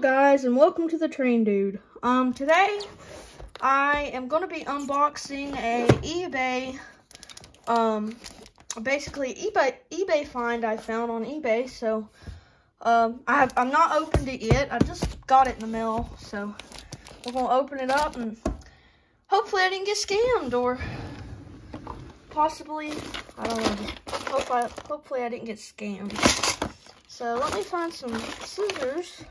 guys and welcome to the Train Dude. Um today I am going to be unboxing a eBay um basically eBay eBay find I found on eBay. So um I have I'm not opened it yet. I just got it in the mail. So we're to open it up and hopefully I didn't get scammed or possibly I don't know. Hope I, hopefully I didn't get scammed. So let me find some scissors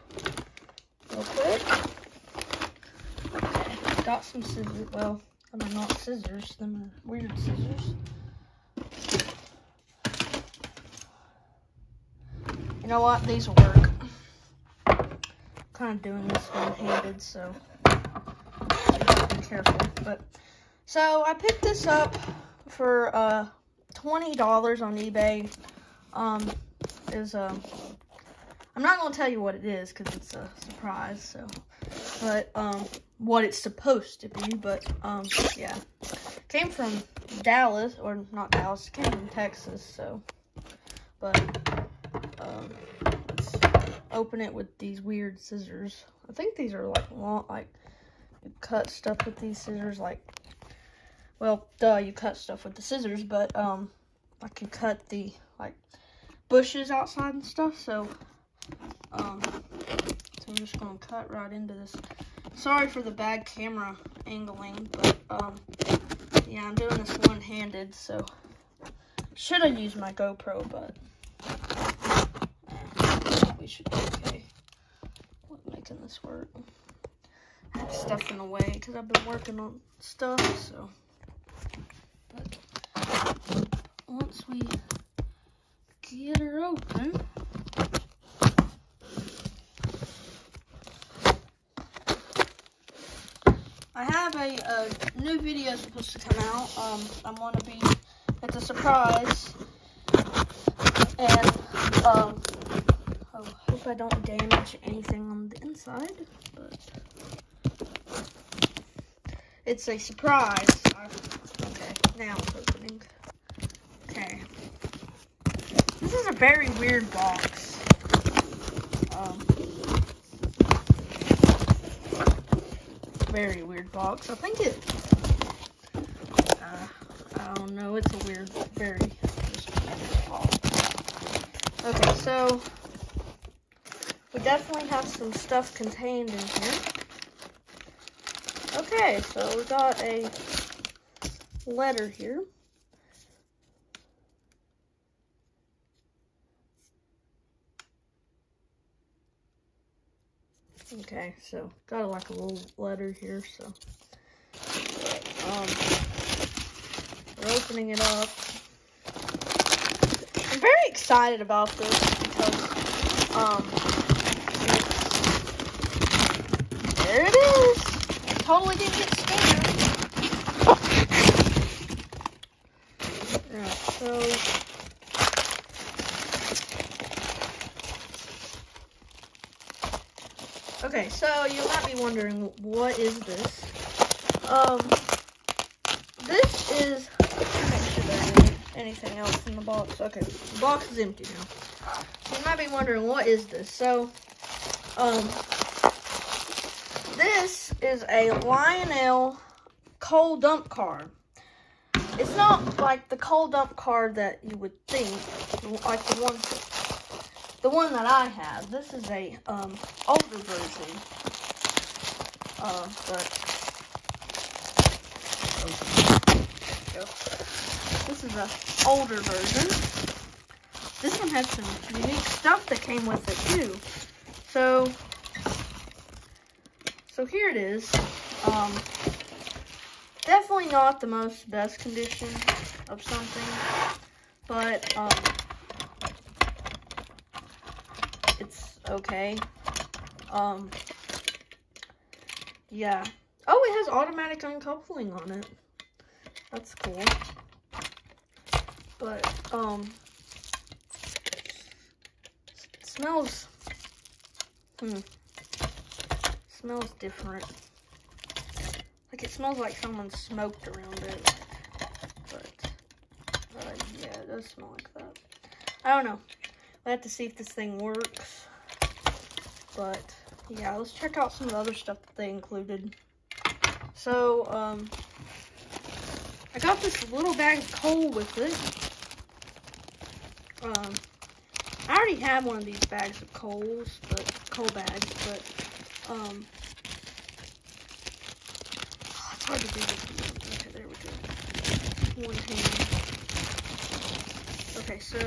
real quick. Got some scissors. Well, them are not scissors. Them are weird scissors. You know what? These will work. kind of doing this one-handed, so be careful. But so I picked this up for uh, twenty dollars on eBay. Um, is uh, I'm not gonna tell you what it is because it's a surprise. So, but um, what it's supposed to be. But um, yeah, came from Dallas or not Dallas. Came from Texas. So, but um, let's open it with these weird scissors. I think these are like long, like you cut stuff with these scissors. Like, well, duh, you cut stuff with the scissors, but um, like you cut the like bushes outside and stuff. So, um, so I'm just gonna cut right into this. Sorry for the bad camera angling, but um, yeah, I'm doing this one-handed, so should have used my GoPro, but we should be okay with making this work. I have stuff in the way because I've been working on stuff, so. But once we get her open. Have a, new video is supposed to come out. Um, I'm gonna be, it's a surprise. And, um, I hope I don't damage anything on the inside, but it's a surprise. Okay, now opening. Okay. This is a very weird box. Um, very weird box. I think it, uh, I don't know, it's a weird, very. Okay, so, we definitely have some stuff contained in here. Okay, so we got a letter here. Okay, so got like a little letter here, so um, we're opening it up. I'm very excited about this because um, there it is. Totally didn't get scammed. Right, so. Okay, so you might be wondering, what is this? Um, this is, make sure there anything else in the box. Okay, the box is empty now. So you might be wondering, what is this? So, um, this is a Lionel coal dump car. It's not like the coal dump car that you would think, like the one the one that I have. This is a um, older version. This is a older version. This one has some unique stuff that came with it too. So, so here it is. Um, definitely not the most best condition of something, but um, it's okay. Um, yeah. Oh, it has automatic uncoupling on it. That's cool. But, um, smells, hmm, smells different. Like, it smells like someone smoked around it. But, uh, yeah, it does smell like that. I don't know. I have to see if this thing works. But yeah, let's check out some of the other stuff that they included. So, um, I got this little bag of coal with it. Um, I already have one of these bags of coals, but coal bags, but um, oh, it's hard to do this. Okay, there we go. One hand. Okay, so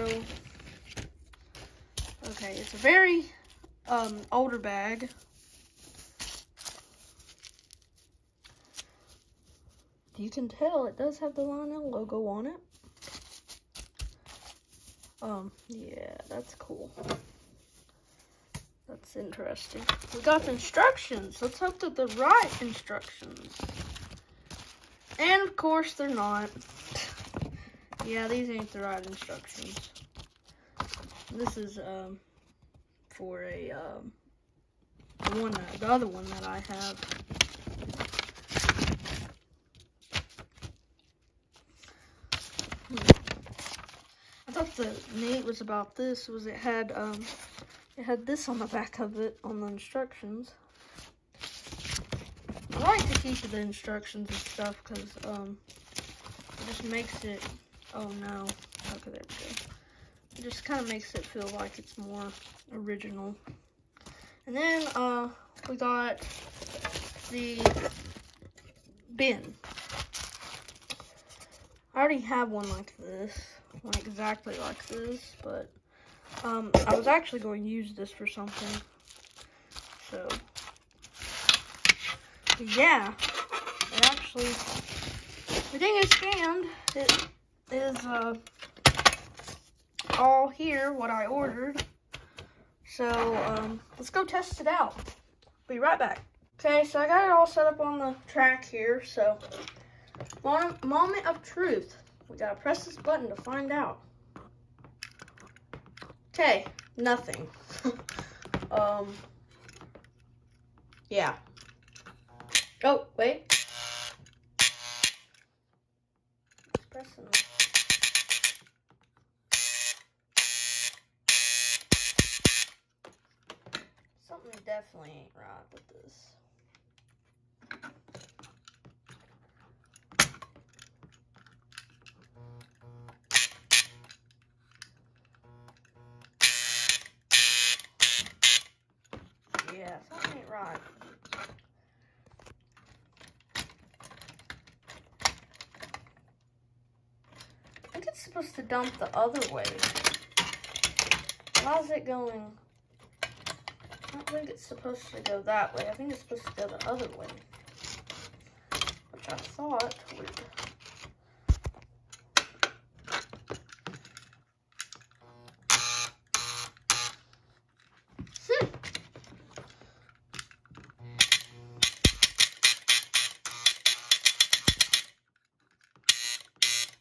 okay, it's a very um older bag. You can tell it does have the Lionel logo on it. Um, yeah, that's cool. That's interesting. We got the instructions. Let's hope that the right instructions. And of course they're not. yeah, these ain't the right instructions. This is um for a um the one that, the other one that I have. I thought the neat was about this was it had um it had this on the back of it on the instructions. I like to keep the instructions and stuff because um it just makes it oh no okay there we go. It just kind of makes it feel like it's more original. And then uh we got the bin. I already have one like this one exactly like this, but um, I was actually going to use this for something. So, yeah, it actually, everything is scanned. It is uh, all here, what I ordered. So, um, let's go test it out. Be right back. Okay, so I got it all set up on the track here, so moment of truth. We gotta press this button to find out. Okay, nothing. um, yeah. Oh, wait. Something definitely ain't right with this. Yeah, something ain't right. I think it's supposed to dump the other way. How's it going? I think it's supposed to go that way. I think it's supposed to go the other way. Which I thought would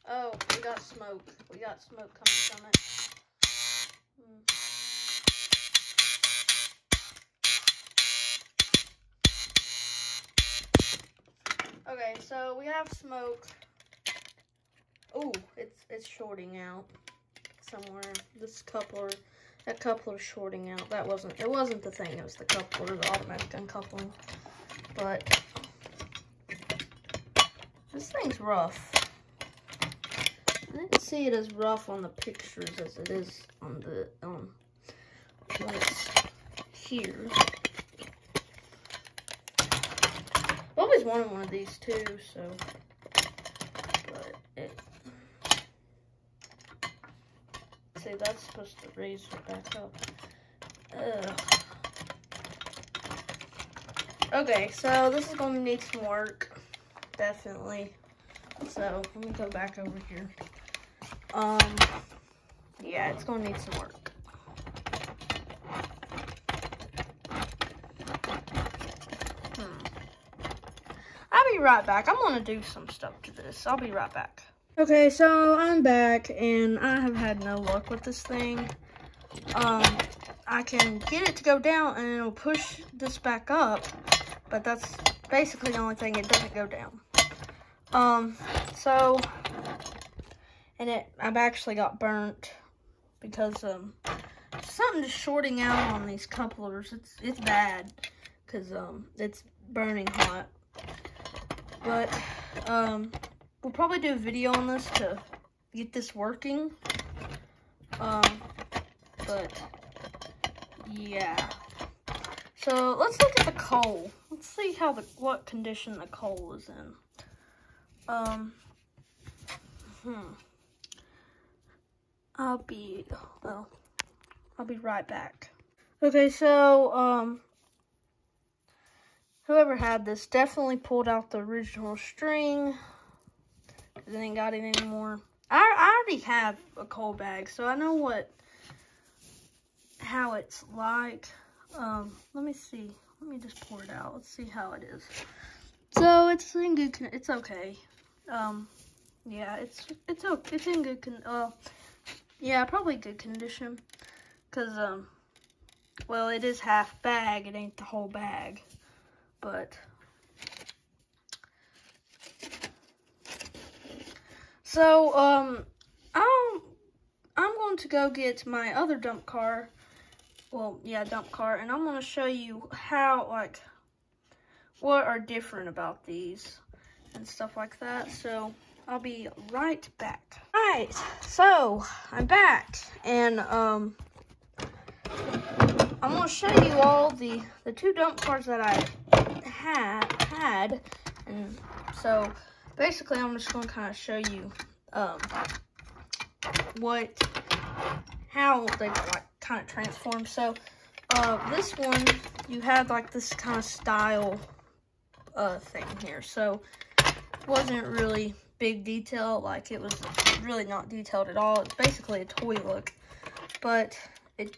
Oh, we got smoke. We got smoke coming from it. Hmm. Okay, so we have smoke. Oh, it's it's shorting out somewhere. This coupler, that coupler shorting out. That wasn't, it wasn't the thing. It was the coupler, the automatic uncoupling. But this thing's rough. I didn't see it as rough on the pictures as it is on the um here. I've always wanted one of these too, so but it see that's supposed to raise it back up. Ugh. Okay, so this is going to need some work, definitely. So let me go back over here. Um, yeah, it's gonna need some work. Hmm. I'll be right back. I'm gonna do some stuff to this. I'll be right back. Okay, so I'm back, and I have had no luck with this thing. Um, I can get it to go down, and it'll push this back up, but that's basically the only thing it doesn't go down. Um, so and it I've actually got burnt because um something shorting out on these couplers. It's it's bad because um it's burning hot. But um we'll probably do a video on this to get this working. Um but yeah. So let's look at the coal. Let's see how the what condition the coal is in. Um hmm. I'll be well I'll be right back. Okay, so, um, whoever had this definitely pulled out the original string. Cause ain't got it anymore. I, I already have a coal bag, so I know what, how it's like. Um, let me see. Let me just pour it out. Let's see how it is. So it's in good, it's okay. Um, yeah, it's, it's, okay. it's in good, con well, yeah, probably good condition. Because, um, well, it is half bag. It ain't the whole bag. But, so, um, I'm, I'm going to go get my other dump car. Well, yeah, dump car. And I'm going to show you how, like, what are different about these and stuff like that. So, I'll be right back. All right, so I'm back. And, um, I'm going to show you all the, the two dump cars that I had, had. And so basically I'm just going to kind of show you um, what, how they like kind of transform. So uh, this one, you had like this kind of style uh, thing here. So wasn't really big detail, like it was really not detailed at all. It's basically a toy look, but it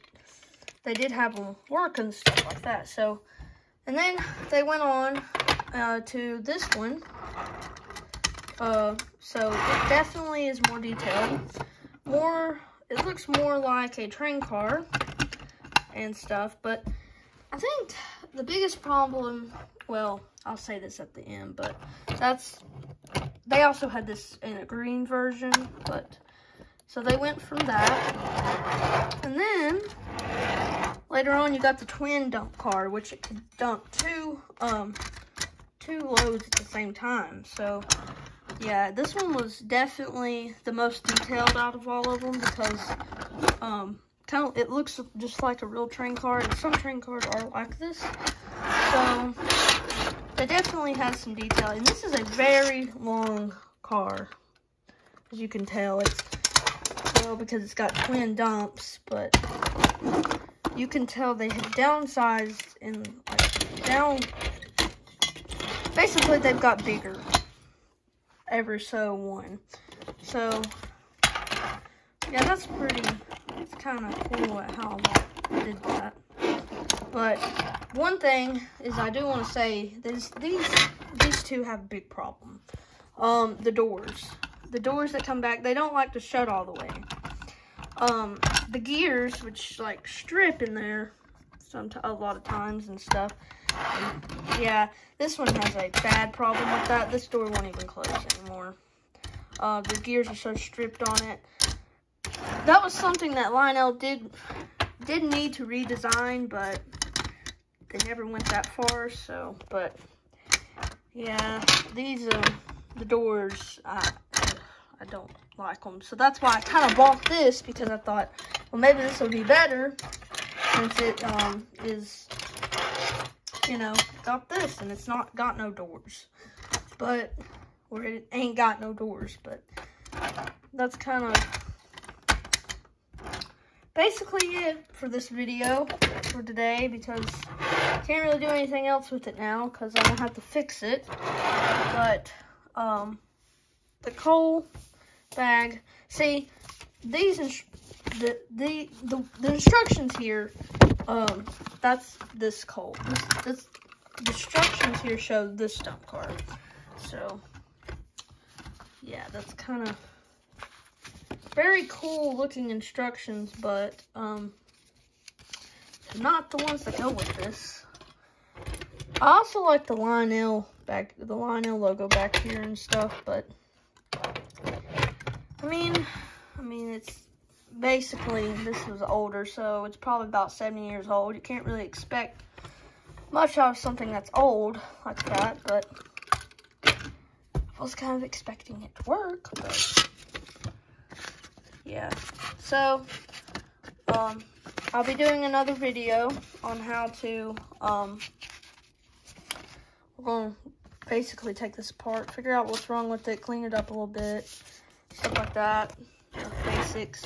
they did have them work and stuff like that. So, and then they went on uh, to this one. Uh, so it definitely is more detailed. More, it looks more like a train car and stuff. But I think the biggest problem, well, I'll say this at the end, but that's, they also had this in a green version, but, so they went from that. And then Later on, you got the twin dump car, which it could dump two, um, two loads at the same time. So, yeah, this one was definitely the most detailed out of all of them because, um, kind of, it looks just like a real train car, and some train cars are like this. So, they definitely has some detail, and this is a very long car, as you can tell. It's, well, because it's got twin dumps, but you can tell they have downsized and like down. Basically, they've got bigger ever so one. So yeah, that's pretty. It's kind of cool at how I did that. But one thing is, I do want to say this: these these two have a big problem. Um, the doors, the doors that come back, they don't like to shut all the way um, the gears, which like strip in there some a lot of times and stuff. And, yeah, this one has a bad problem with that. This door won't even close anymore. Uh, the gears are so stripped on it. That was something that Lionel did did need to redesign, but they never went that far. So, but yeah, these uh, the doors. Uh, I don't like them. So that's why I kind of bought this because I thought, well, maybe this will be better since it um, is, you know, got this and it's not got no doors. But, or it ain't got no doors, but that's kind of basically it for this video for today because I can't really do anything else with it now because I'm going to have to fix it. But, um, the coal bag. See, these the, the the the instructions here. Um, that's this coal. This, this the instructions here show this dump card. So, yeah, that's kind of very cool looking instructions, but um, not the ones that go with this. I also like the Lionel back, the Lionel logo back here and stuff, but I mean, I mean, it's basically, this was older, so it's probably about 70 years old. You can't really expect much out of something that's old like that, but I was kind of expecting it to work, but yeah. So, um, I'll be doing another video on how to, um, we're going to basically take this apart, figure out what's wrong with it, clean it up a little bit, stuff like that, basics,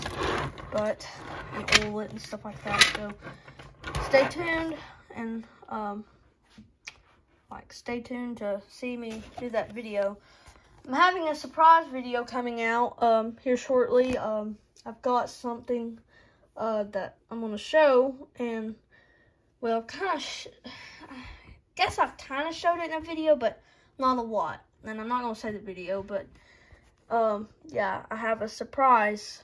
but, oil and stuff like that, so stay tuned, and, um, like, stay tuned to see me do that video. I'm having a surprise video coming out, um, here shortly, um, I've got something, uh, that I'm gonna show, and, well, kind of, I guess I've kind of showed it in a video, but not a lot. And I'm not to say the video, but um, yeah, I have a surprise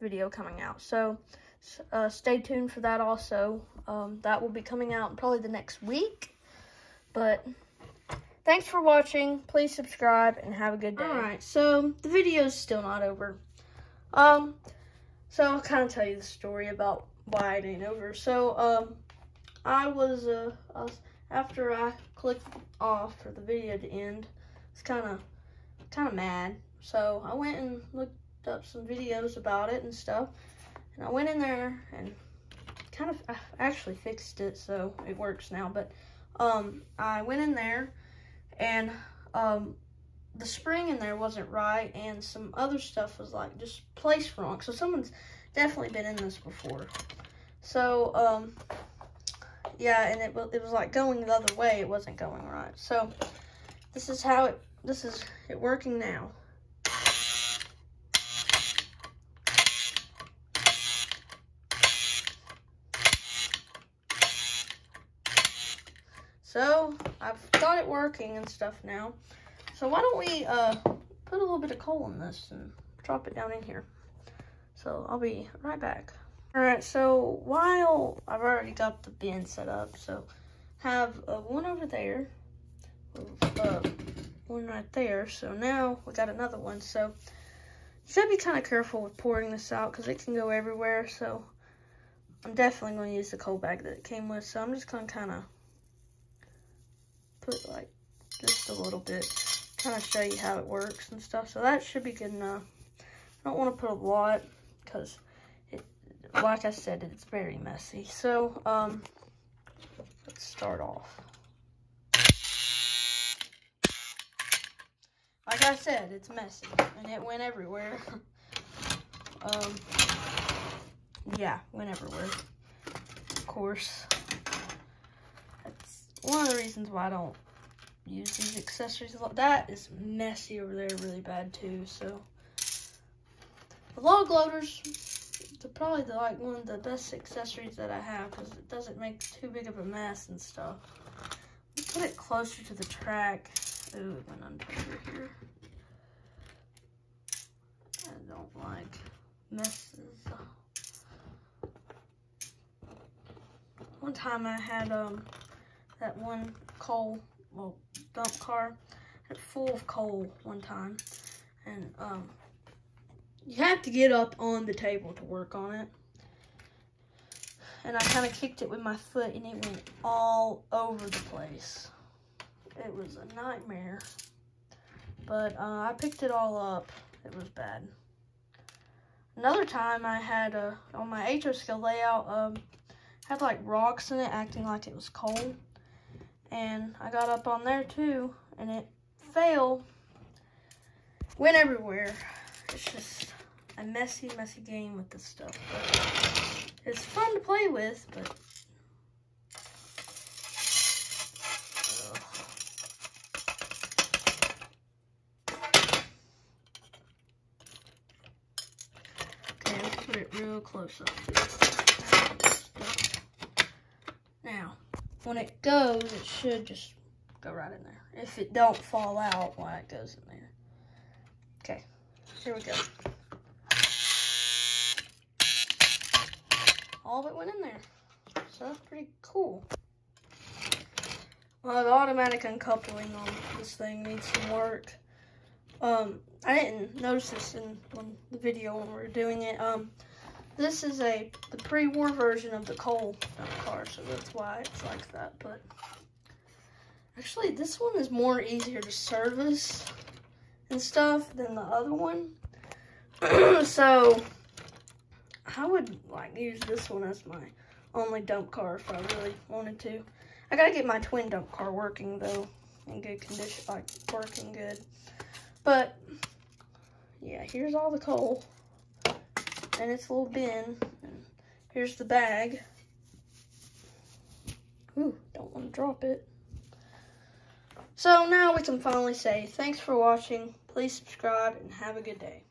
video coming out. So uh, stay tuned for that also. Um, that will be coming out probably the next week. But thanks for watching. Please subscribe and have a good day. Alright, so the video is still not over. Um, so I'll kind of tell you the story about why it ain't over. So, um, I was, uh, I was, after I clicked off for the video to end, it's kind of, kind of mad. So I went and looked up some videos about it and stuff. And I went in there and kind of, I actually fixed it so it works now. But um, I went in there and um, the spring in there wasn't right and some other stuff was like just placed wrong. So someone's definitely been in this before. So, um, yeah, and it, it was like going the other way. It wasn't going right. So this is how it, this is it working now. So I've got it working and stuff now. So why don't we uh, put a little bit of coal in this and drop it down in here. So I'll be right back. Alright, so while I've already got the bin set up, so have uh, one over there, uh, one right there. So now we got another one. So you gotta be kind of careful with pouring this out because it can go everywhere. So I'm definitely going to use the coal bag that it came with. So I'm just going to kind of put like just a little bit, kind of show you how it works and stuff. So that should be good enough. I don't want to put a lot because it, like I said, it's very messy. So, um, let's start off. Like I said, it's messy, and it went everywhere. um, yeah, went everywhere. Of course, one of the reasons why I don't use these accessories a lot. That is messy over there really bad, too, so. The log loaders, they're probably the, like one of the best accessories that I have because it doesn't make too big of a mess and stuff. Put it closer to the track. Ooh, it went under here. I don't like messes. One time I had um that one coal, well, dump car, had full of coal one time, and um you have to get up on the table to work on it. And I kind of kicked it with my foot and it went all over the place. It was a nightmare. But uh, I picked it all up. It was bad. Another time I had, uh, on my HO scale layout, um, had like rocks in it acting like it was coal. And I got up on there too and it fell. Went everywhere. It's just a messy, messy game with this stuff. But it's fun to play with, but Okay, let's put it real close up. When it goes, it should just go right in there. If it don't fall out while it goes in there. Okay, here we go. all of it went in there. So that's pretty cool. Well, the automatic uncoupling on this thing needs some work. Um, I didn't notice this in when the video when we were doing it. Um, this is a the pre-war version of the dump car, so that's why it's like that. But actually, this one is more easier to service and stuff than the other one. so I would like use this one as my only dump car if I really wanted to. I gotta get my twin dump car working though, in good condition, like working good. But yeah, here's all the coal and its a little bin. And here's the bag. Ooh, don't want to drop it. So now we can finally say thanks for watching. Please subscribe and have a good day.